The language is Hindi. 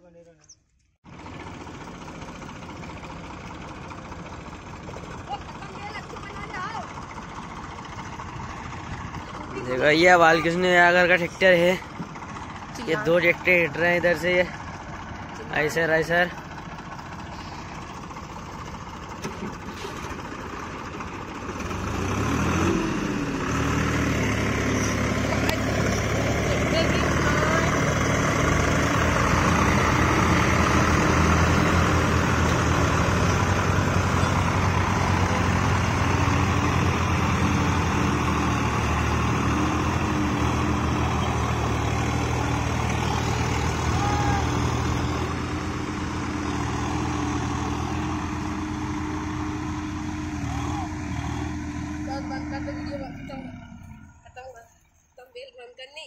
बना देखो ये बालकृष्ण आगर का ट्रैक्टर है। ये दो ट्रैक्टर हिट रहे हैं इधर से ये। आई सर आई बंद कर दो वीडियो खत्म खत्म कर तुम बेल बंद करनी